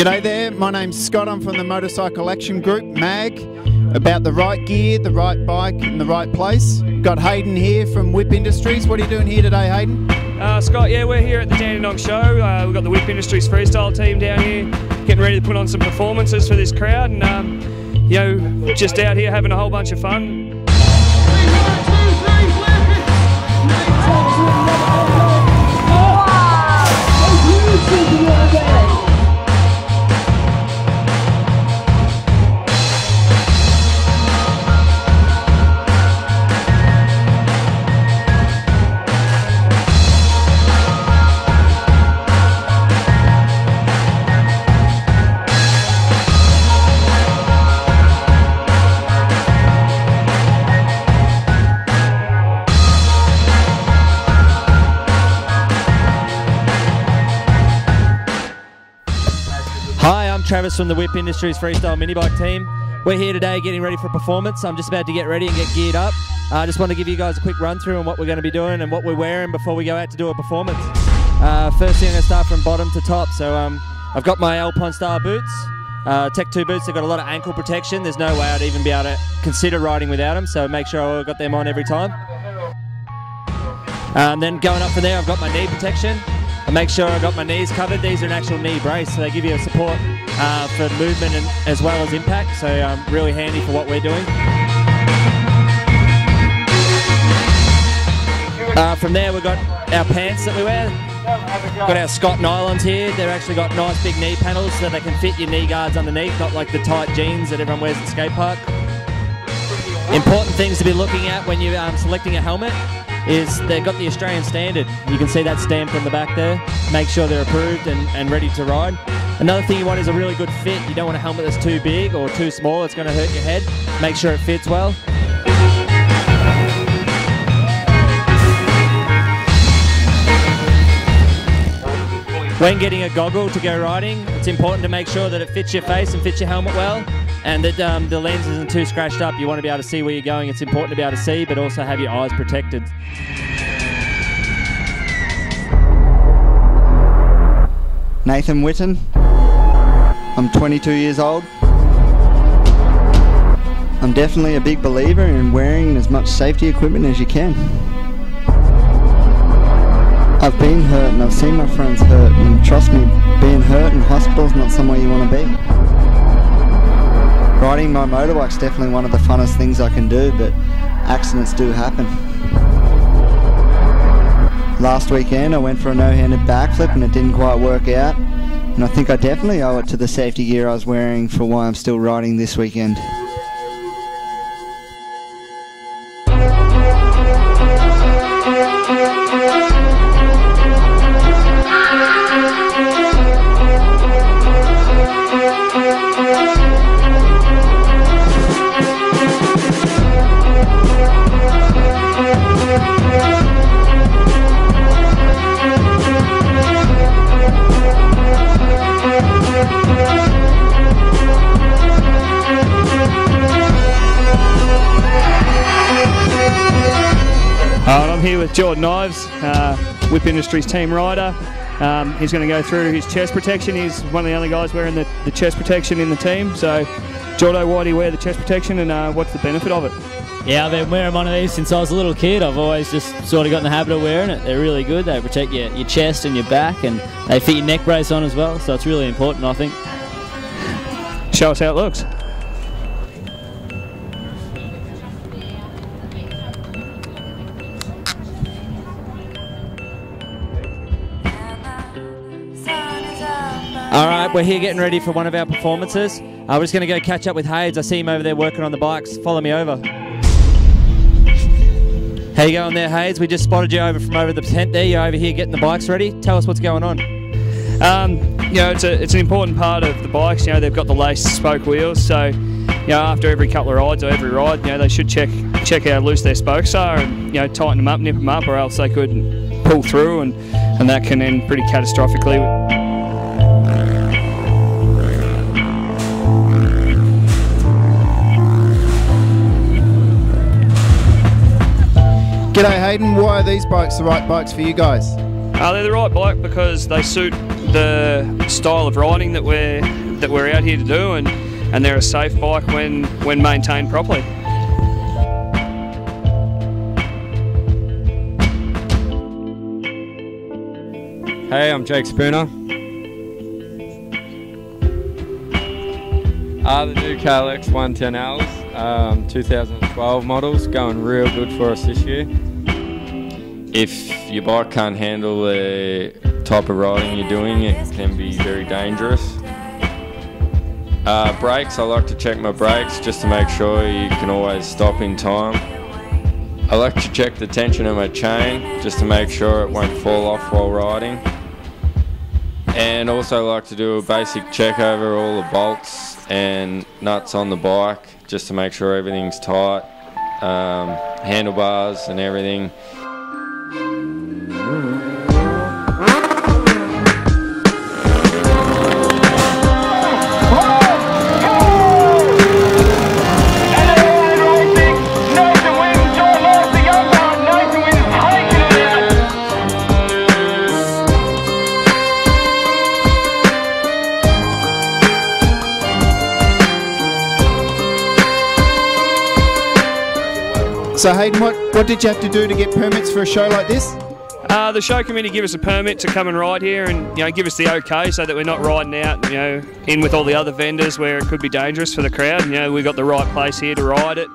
G'day there, my name's Scott. I'm from the Motorcycle Action Group, MAG. About the right gear, the right bike, in the right place. Got Hayden here from Whip Industries. What are you doing here today, Hayden? Uh, Scott, yeah, we're here at the Dandenong Show. Uh, we've got the Whip Industries freestyle team down here, getting ready to put on some performances for this crowd, and um, you know, just out here having a whole bunch of fun. Hi, I'm Travis from the Whip Industries Freestyle Mini Bike team. We're here today getting ready for performance. I'm just about to get ready and get geared up. I uh, just want to give you guys a quick run through on what we're going to be doing and what we're wearing before we go out to do a performance. Uh, first thing, I'm going to start from bottom to top. So um, I've got my Alpinestars boots, uh, Tech 2 boots. They've got a lot of ankle protection. There's no way I'd even be able to consider riding without them. So make sure I've got them on every time. Um, then going up from there, I've got my knee protection. I make sure I got my knees covered. These are an actual knee brace, so they give you a support uh, for movement and, as well as impact. So um, really handy for what we're doing. Uh, from there, we've got our pants that we wear. Got our Scott nylons here. They've actually got nice big knee panels so they can fit your knee guards underneath, not like the tight jeans that everyone wears at skate park. Important things to be looking at when you're um, selecting a helmet is they've got the Australian standard. You can see that stamped on the back there. Make sure they're approved and, and ready to ride. Another thing you want is a really good fit. You don't want a helmet that's too big or too small. It's going to hurt your head. Make sure it fits well. When getting a goggle to go riding, it's important to make sure that it fits your face and fits your helmet well and that um, the lens isn't too scratched up. You want to be able to see where you're going. It's important to be able to see, but also have your eyes protected. Nathan Whitten. I'm 22 years old. I'm definitely a big believer in wearing as much safety equipment as you can. I've been hurt and I've seen my friends hurt and trust me, being hurt in hospital is not somewhere you want to be. Riding my motorbike's definitely one of the funnest things I can do, but accidents do happen. Last weekend I went for a no-handed backflip and it didn't quite work out. And I think I definitely owe it to the safety gear I was wearing for why I'm still riding this weekend. Uh, I'm here with Jordan Ives, uh, Whip Industries team rider. Um, he's going to go through his chest protection. He's one of the only guys wearing the, the chest protection in the team. So, Jordo, why do you wear the chest protection and uh, what's the benefit of it? Yeah, I've been wearing one of these since I was a little kid. I've always just sort of got in the habit of wearing it. They're really good. They protect your, your chest and your back, and they fit your neck brace on as well. So it's really important, I think. Show us how it looks. We're here getting ready for one of our performances. Uh, we're just going to go catch up with Hayes. I see him over there working on the bikes. Follow me over. How you going there, Hayes? We just spotted you over from over the tent there. You're over here getting the bikes ready. Tell us what's going on. Um, you know, it's, a, it's an important part of the bikes. You know, they've got the lace spoke wheels, so you know, after every couple of rides or every ride, you know, they should check check how loose their spokes are and you know tighten them up, nip them up, or else they could pull through, and and that can end pretty catastrophically. G'day, Hayden. Why are these bikes the right bikes for you guys? Uh, they're the right bike because they suit the style of riding that we're that we're out here to do, and and they're a safe bike when when maintained properly. Hey, I'm Jake Spooner. Uh, the new KLX 110Ls, um, 2012 models, going real good for us this year. If your bike can't handle the type of riding you're doing, it can be very dangerous. Uh, brakes, I like to check my brakes just to make sure you can always stop in time. I like to check the tension of my chain just to make sure it won't fall off while riding. And also like to do a basic check over all the bolts and nuts on the bike just to make sure everything's tight, um, handlebars and everything. So Hayden, what, what did you have to do to get permits for a show like this? Uh, the show committee give us a permit to come and ride here, and you know, give us the okay so that we're not riding out, you know, in with all the other vendors where it could be dangerous for the crowd. You know, we've got the right place here to ride it.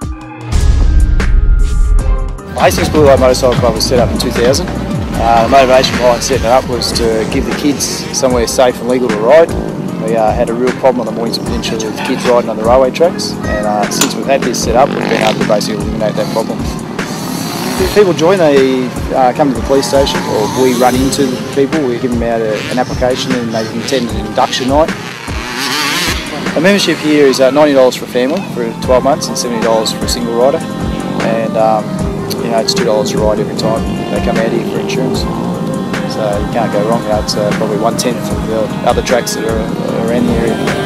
Hastings Blue Light Motorcycle Club was set up in 2000. Uh, the motivation behind setting it up was to give the kids somewhere safe and legal to ride. We uh, had a real problem on the Mornington Peninsula with kids riding on the railway tracks, and uh, since we've had this set up, we've been able to basically eliminate that problem. People join, they uh, come to the police station, or we run into people, we give them out a, an application and they can attend an induction night. A membership here is uh, $90 for a family for 12 months and $70 for a single rider. And um, you know, it's $2 a ride every time they come out here for insurance. So you can't go wrong. It's uh, probably one tenth of the other tracks that are around the area.